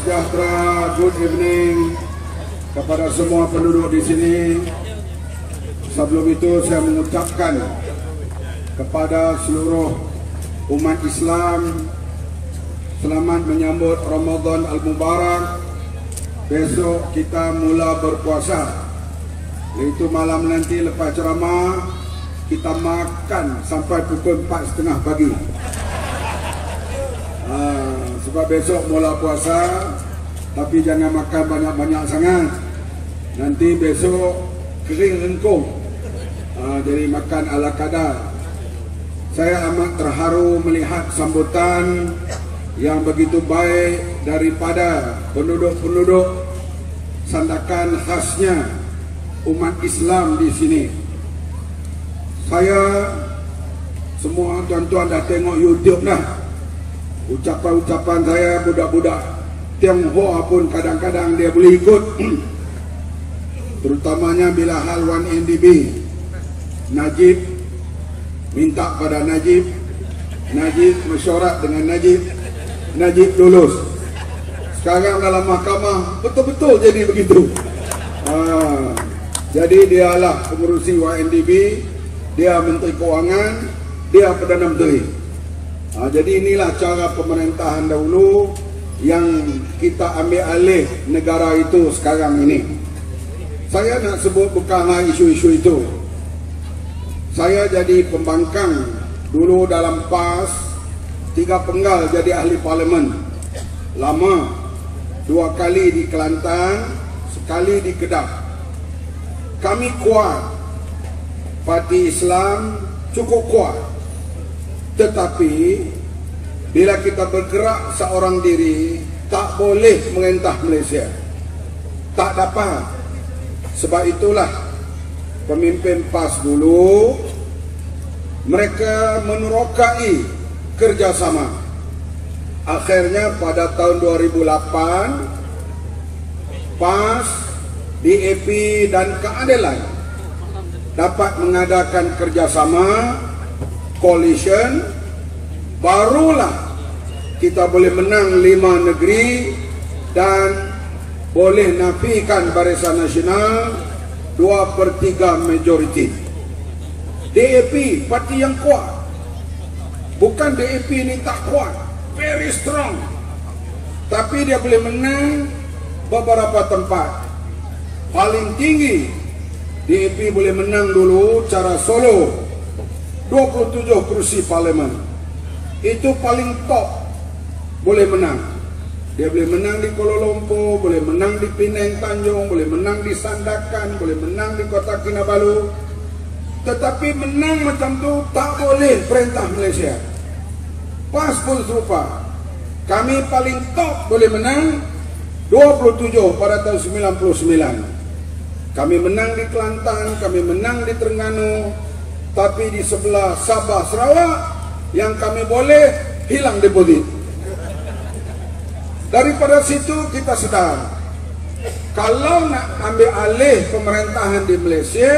sejahtera, good evening kepada semua penduduk di sini. Sebelum itu saya mengucapkan kepada seluruh umat Islam selamat menyambut Ramadan Al-Mubarak. Besok kita mula berpuasa. Itu malam nanti lepas ceramah kita makan sampai pukul 4.30 pagi. Ha, sebab besok mula puasa tapi jangan makan banyak-banyak sangat. Nanti besok kering lengkung. Ha, jadi makan ala kadar. Saya amat terharu melihat sambutan yang begitu baik daripada penduduk-penduduk sandakan khasnya umat Islam di sini. Saya semua tuan-tuan dah tengok YouTube dah ucapan-ucapan saya budak-budak Tionghoa pun kadang-kadang dia boleh ikut. Terutamanya bila hal 1NDB Najib minta pada Najib. Najib mesyuarat dengan Najib. Najib lulus. Sekarang dalam mahkamah betul-betul jadi begitu. Ha, jadi dialah pengurusi YNDB dia Menteri Keuangan. Dia Perdana Menteri Ha, jadi inilah cara pemerintahan dahulu yang kita ambil alih negara itu sekarang ini. Saya nak sebut bukanlah isu-isu itu. Saya jadi pembangkang dulu dalam PAS, tiga penggal jadi ahli parlimen. Lama, dua kali di Kelantan, sekali di Kedah. Kami kuat, parti Islam cukup kuat tetapi bila kita bergerak seorang diri tak boleh mengentah Malaysia. Tak dapat. Sebab itulah pemimpin PAS dulu mereka menerokai kerjasama. Akhirnya pada tahun 2008 PAS, DAP dan keadilan dapat mengadakan kerjasama coalition barulah kita boleh menang lima negeri dan boleh nafikan barisan nasional dua per tiga majoriti. DAP parti yang kuat. Bukan DAP ini tak kuat very strong. Tapi dia boleh menang beberapa tempat. Paling tinggi DAP boleh menang dulu cara solo 27 kerusi parlimen. Itu paling top boleh menang. Dia boleh menang di Kuala Lumpur boleh menang di Penang Tanjung boleh menang di Sandakan boleh menang di Kota Kinabalu. Tetapi menang macam tu tak boleh perintah Malaysia. Pas pun serupa. Kami paling top boleh menang 27 pada tahun 99 kami menang di Kelantan kami menang di Terengganu tapi di sebelah Sabah Sarawak yang kami boleh hilang deposit. Daripada situ kita sedar kalau nak ambil alih pemerintahan di Malaysia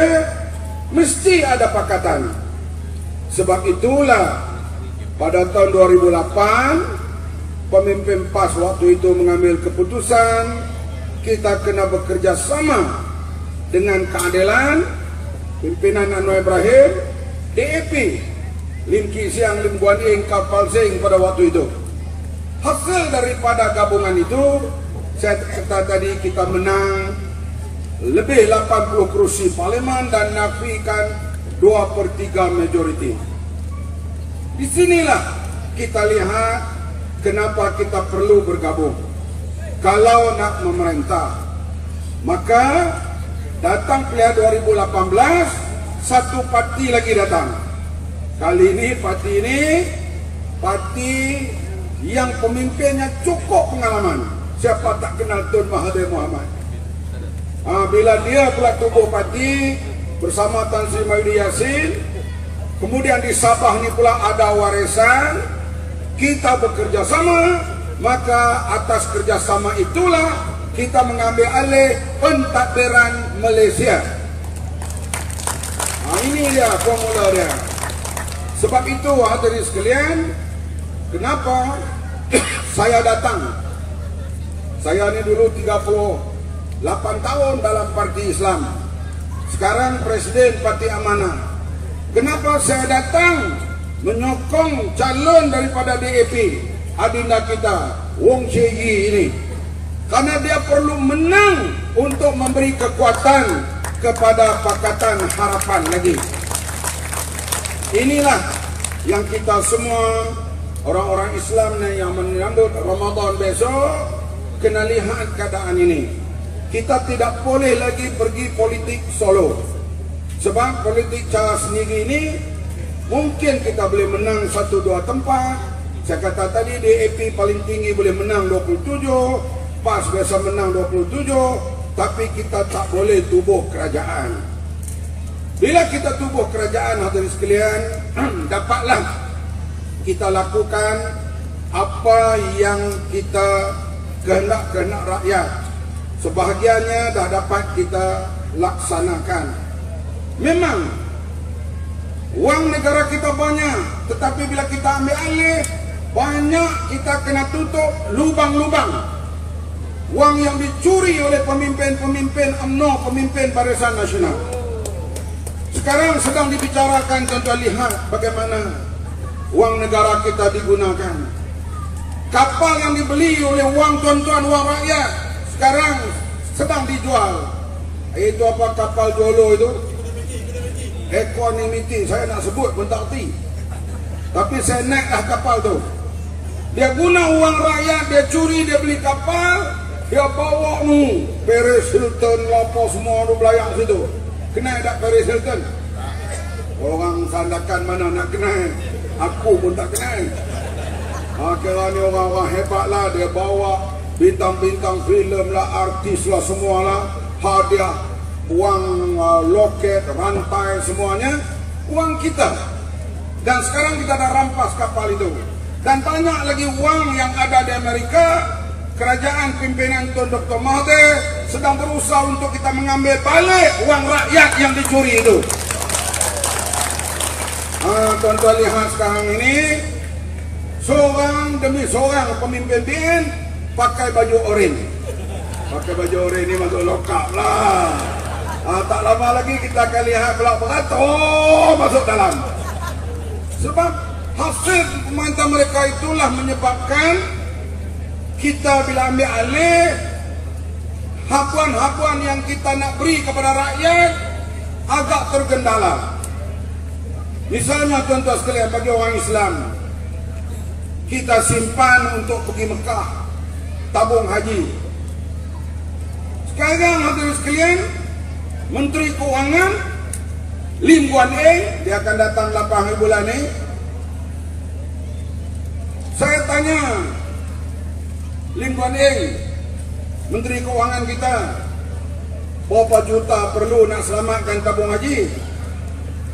mesti ada pakatan. Sebab itulah pada tahun 2008 pemimpin PAS waktu itu mengambil keputusan kita kena bekerja sama dengan keadilan pimpinan Anwar Ibrahim DAP Lim Ki Siang Lim Guan Ing Kapal Sing pada waktu itu. Hasil daripada gabungan itu saya kata tadi kita menang lebih 80 kerusi parlimen dan nafikan 2 per 3 majoriti. Di sinilah kita lihat kenapa kita perlu bergabung. Kalau nak memerintah maka Datang pilihan 2018 Satu parti lagi datang. Kali ini parti ini Parti yang pemimpinnya cukup pengalaman. Siapa tak kenal Tun Mahathir Mohamad? Ha, Bila dia pula tubuh parti Bersama Tan Sri Mahyudi Yassin Kemudian di Sabah ni pula ada warisan Kita bekerja sama Maka atas kerjasama itulah kita mengambil alih pentadbiran Malaysia. Ha, ini dia formula dia. Sebab itu hadirin sekalian, kenapa saya datang? Saya ini dulu 38 tahun dalam parti Islam. Sekarang Presiden Parti Amanah. Kenapa saya datang menyokong calon daripada DAP adinda kita Wong Chegi ini? Karena dia perlu menang untuk memberi kekuatan kepada Pakatan Harapan lagi. Inilah yang kita semua orang-orang Islam yang menyambut Ramadan besok kena lihat keadaan ini. Kita tidak boleh lagi pergi politik solo. Sebab politik cara sendiri ini mungkin kita boleh menang satu dua tempat. Saya kata tadi DAP paling tinggi boleh menang 27, PAS biasa menang 27 tapi kita tak boleh tubuh kerajaan. Bila kita tubuh kerajaan hadirin sekalian dapatlah kita lakukan apa yang kita kehendak-kehendak rakyat. Sebahagiannya dah dapat kita laksanakan. Memang wang negara kita banyak tetapi bila kita ambil alih banyak kita kena tutup lubang-lubang wang yang dicuri oleh pemimpin-pemimpin UMNO, pemimpin Barisan Nasional. Sekarang sedang dibicarakan tuan-tuan lihat bagaimana wang negara kita digunakan. Kapal yang dibeli oleh wang tuan-tuan, wang rakyat sekarang sedang dijual. Itu apa kapal Jolo itu? Equanimity, saya nak sebut pun tak erti. Tapi saya naiklah kapal tu. Dia guna uang rakyat, dia curi, dia beli kapal, dia bawa nu Paris Hilton lapo semua tu belayang situ. Kenal tak Paris Hilton? Orang sandakan mana nak kenal? Aku pun tak kenal. Akhirnya ni orang-orang hebat lah. Dia bawa bintang-bintang filem lah, artis lah semua lah. Hadiah, uang uh, loket, rantai semuanya. Uang kita. Dan sekarang kita dah rampas kapal itu. Dan banyak lagi uang yang ada di Amerika kerajaan pimpinan Tuan Dr. Mahathir sedang berusaha untuk kita mengambil balik uang rakyat yang dicuri itu. Ah, tuan-tuan lihat sekarang ini, seorang demi seorang pemimpin BN pakai baju oranye. Pakai baju oranye ini masuk lokap lah. Ah, tak lama lagi kita akan lihat belak beratur masuk dalam. Sebab hasil pemerintah mereka itulah menyebabkan kita bila ambil alih hapuan-hapuan yang kita nak beri kepada rakyat agak tergendala. Misalnya tuan-tuan sekalian bagi orang Islam kita simpan untuk pergi Mekah tabung haji. Sekarang hadirin sekalian Menteri Keuangan Lim Guan Eng dia akan datang 8 hari bulan ni. Saya tanya Lim Guan Eng Menteri Keuangan kita Berapa juta perlu nak selamatkan tabung haji?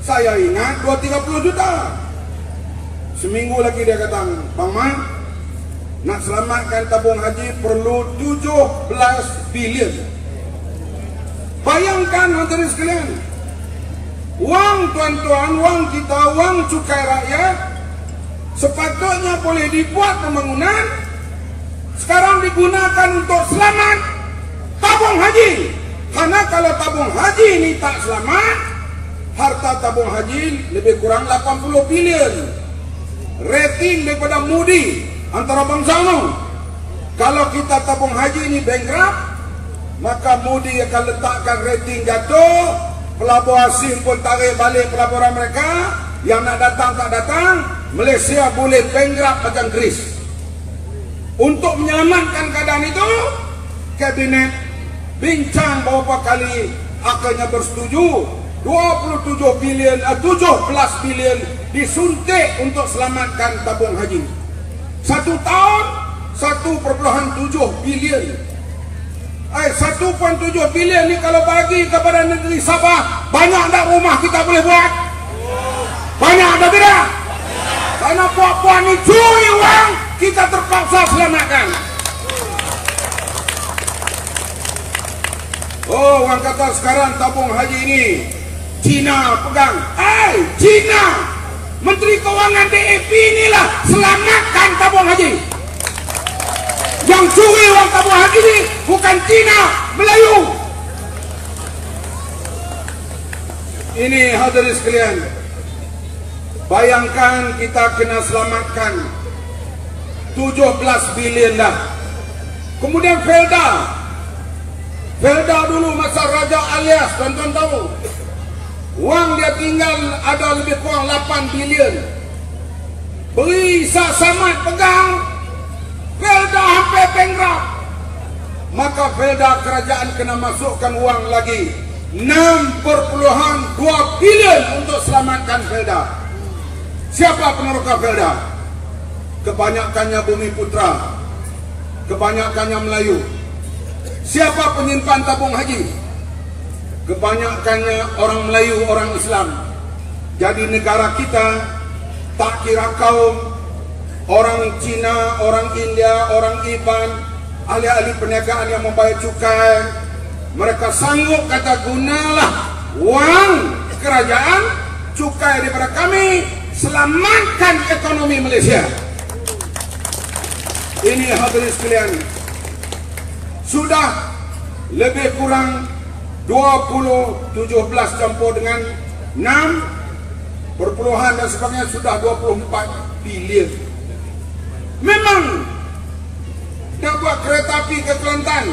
Saya ingat 2-30 juta. Seminggu lagi dia kata Bang Man Nak selamatkan tabung haji perlu 17 bilion. Bayangkan hadirin sekalian Wang tuan-tuan, wang kita, wang cukai rakyat Sepatutnya boleh dibuat pembangunan sekarang digunakan untuk selamat tabung haji. Karena kalau tabung haji ini tak selamat, harta tabung haji lebih kurang 80 bilion. Rating daripada Moody antara bangsa ini. Kalau kita tabung haji ini bankrupt, maka Moody akan letakkan rating jatuh, pelabuhan asing pun tarik balik pelaburan mereka, yang nak datang tak datang, Malaysia boleh bankrupt macam Greece. Untuk menyelamatkan keadaan itu, kabinet bincang beberapa kali akhirnya bersetuju 27 bilion, uh, 17 bilion disuntik untuk selamatkan tabung haji. Satu tahun, 1.7 bilion. Eh, 1.7 bilion ni kalau bagi kepada negeri Sabah, banyak tak rumah kita boleh buat? Banyak tak tidak? Karena puak-puak ni curi uang, kita terpaksa selamatkan. Oh, orang kata sekarang tabung haji ini Cina pegang. Hai, Cina. Menteri Keuangan DAP inilah selamatkan tabung haji. Yang curi uang tabung haji ini bukan Cina, Melayu. Ini hadirin sekalian. Bayangkan kita kena selamatkan 17 bilion dah. Kemudian Felda. Felda dulu masa Raja Alias, tuan-tuan tahu. Wang dia tinggal ada lebih kurang 8 bilion. Beri sasamat pegang. Felda hampir bankrupt. Maka Felda kerajaan kena masukkan wang lagi. 6.2 bilion untuk selamatkan Felda. Siapa peneroka Felda? Kebanyakannya bumi putra. Kebanyakannya Melayu. Siapa penyimpan tabung haji? kebanyakannya orang Melayu, orang Islam. Jadi negara kita tak kira kaum, orang Cina, orang India, orang Iban, ahli-ahli perniagaan yang membayar cukai, mereka sanggup kata gunalah wang kerajaan cukai daripada kami selamatkan ekonomi Malaysia. Ini hadirin sekalian. Sudah lebih kurang 20 17 campur dengan 6 perpuluhan dan sebagainya sudah 24 bilion memang nak buat kereta api ke Kelantan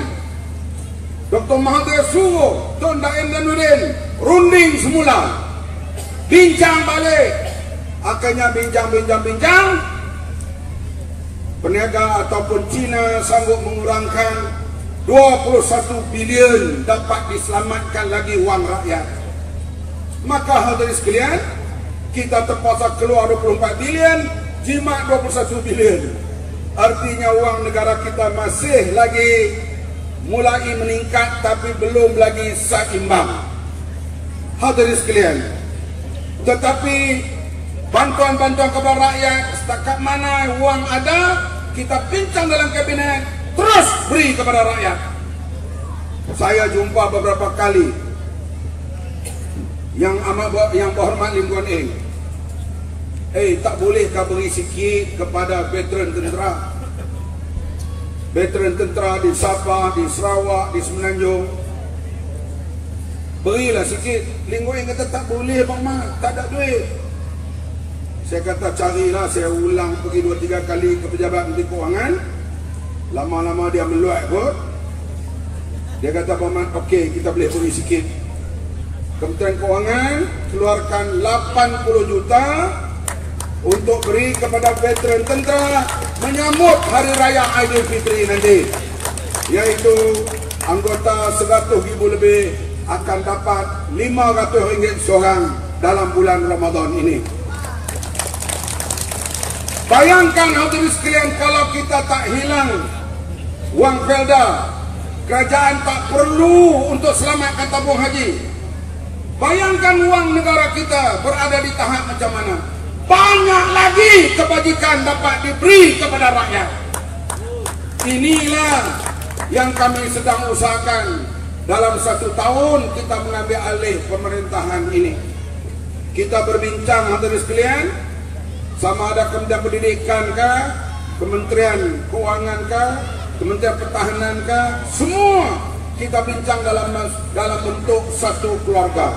Dr. Mahathir suruh Tun Daim dan Nudin runding semula bincang balik akhirnya bincang-bincang-bincang peniaga ataupun Cina sanggup mengurangkan 21 bilion dapat diselamatkan lagi wang rakyat. Maka hadirin sekalian, kita terpaksa keluar 24 bilion, jimat 21 bilion. Artinya wang negara kita masih lagi mulai meningkat tapi belum lagi seimbang. Hadirin sekalian, tetapi bantuan-bantuan kepada rakyat setakat mana wang ada, kita bincang dalam kabinet, terus beri kepada rakyat. Saya jumpa beberapa kali yang amat yang berhormat Lim Guan Eng. Eh, tak boleh kau beri sikit kepada veteran tentera? Veteran tentera di Sabah, di Sarawak, di Semenanjung. Berilah sikit. Eng kata tak boleh, Bang Mat. Tak ada duit. Saya kata carilah, saya ulang pergi dua tiga kali ke pejabat menteri kewangan. Lama-lama dia meluat pun Dia kata Paman Okey kita boleh beri sikit. Kementerian Kewangan Keluarkan 80 juta Untuk beri kepada veteran tentera Menyambut Hari Raya Aidilfitri nanti Iaitu Anggota 100 ribu lebih Akan dapat 500 ringgit seorang Dalam bulan Ramadan ini Bayangkan hadirin sekalian kalau kita tak hilang wang Felda kerajaan tak perlu untuk selamatkan tabung haji. Bayangkan wang negara kita berada di tahap macam mana. Banyak lagi kebajikan dapat diberi kepada rakyat. Inilah yang kami sedang usahakan dalam satu tahun kita mengambil alih pemerintahan ini. Kita berbincang hadirin sekalian sama ada kementerian pendidikan ke kementerian keuangan ke Kementerian Pertahanan ke semua kita bincang dalam dalam bentuk satu keluarga.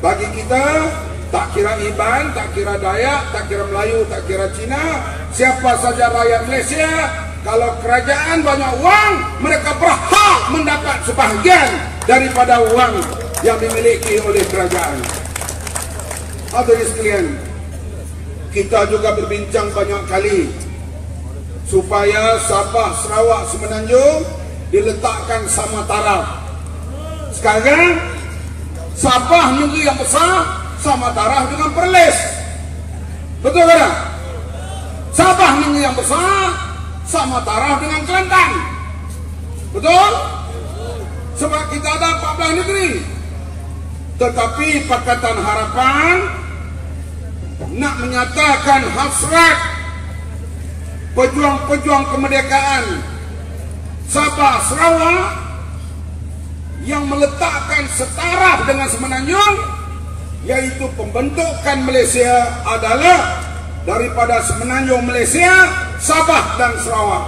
Bagi kita tak kira Iban, tak kira Dayak, tak kira Melayu, tak kira Cina, siapa saja rakyat Malaysia, kalau kerajaan banyak wang, mereka berhak mendapat sebahagian daripada wang yang dimiliki oleh kerajaan. Hadirin sekalian, kita juga berbincang banyak kali supaya Sabah, Sarawak, Semenanjung diletakkan sama taraf. Sekarang Sabah negeri yang besar sama taraf dengan Perlis. Betul tak? Sabah negeri yang besar sama taraf dengan Kelantan. Betul? Sebab kita ada 14 negeri. Tetapi Pakatan Harapan nak menyatakan hasrat pejuang-pejuang kemerdekaan Sabah Sarawak yang meletakkan setara dengan Semenanjung yaitu pembentukan Malaysia adalah daripada Semenanjung Malaysia Sabah dan Sarawak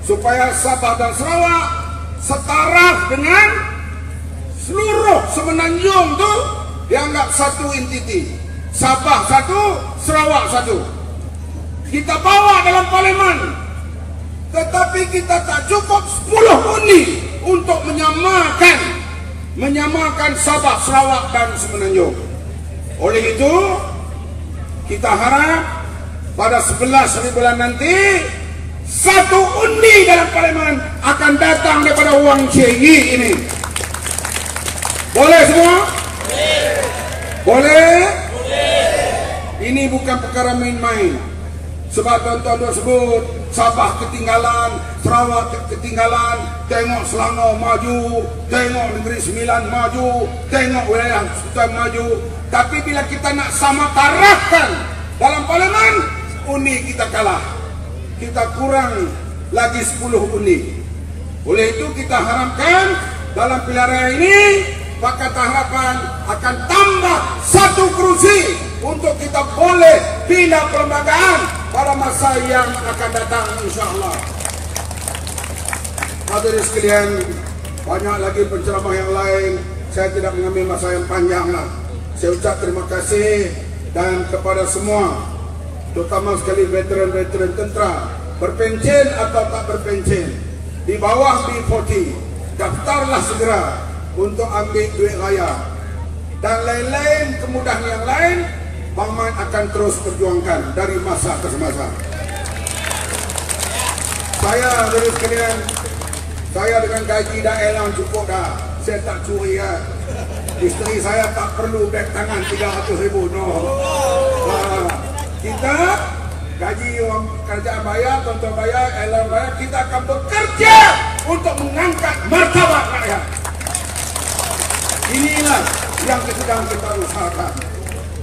supaya Sabah dan Sarawak setara dengan seluruh semenanjung tu dianggap satu entiti. Sabah satu, Sarawak satu. Kita bawa dalam parlimen. Tetapi kita tak cukup 10 undi untuk menyamakan menyamakan Sabah, Sarawak dan Semenanjung. Oleh itu, kita harap pada 11 hari bulan nanti satu undi dalam parlimen akan datang daripada Wang Cieyi ini. Boleh semua? Boleh. Boleh? Ini bukan perkara main-main. Sebab tuan-tuan sebut Sabah ketinggalan, Sarawak ketinggalan, tengok Selangor maju, tengok Negeri Sembilan maju, tengok wilayah Sultan maju. Tapi bila kita nak sama tarafkan dalam parlimen, undi kita kalah. Kita kurang lagi 10 undi. Oleh itu kita harapkan dalam pilihan ini Pakatan Harapan akan tambah satu kerusi untuk kita boleh pindah perlembagaan pada masa yang akan datang insyaAllah. Hadirin sekalian, banyak lagi penceramah yang lain. Saya tidak mengambil masa yang panjang lah. Saya ucap terima kasih dan kepada semua, terutama sekali veteran-veteran tentera, berpencen atau tak berpencen, di bawah B40, daftarlah segera untuk ambil duit raya. Dan lain-lain kemudahan yang lain Bang Man akan terus perjuangkan dari masa ke semasa saya dari sekalian saya dengan gaji dah elang cukup dah. Saya tak curi ya. Isteri saya tak perlu beg tangan 300 ribu no. Ha. kita gaji orang kerjaan bayar tonton bayar elang bayar kita akan bekerja untuk mengangkat martabat rakyat Inilah yang sedang kita usahakan.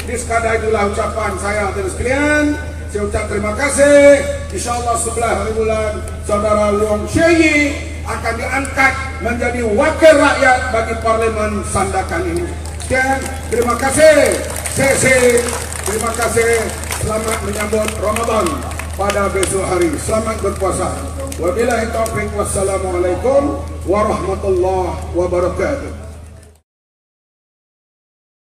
Di sekadar itulah ucapan saya terus sekalian. Saya ucap terima kasih. InsyaAllah sebelah hari bulan saudara Wong Syeyi akan diangkat menjadi wakil rakyat bagi Parlimen Sandakan ini. Sekian, terima kasih. Sesi, terima kasih. Selamat menyambut Ramadan pada besok hari. Selamat berpuasa. Wabillahi taufiq wassalamualaikum warahmatullahi wabarakatuh.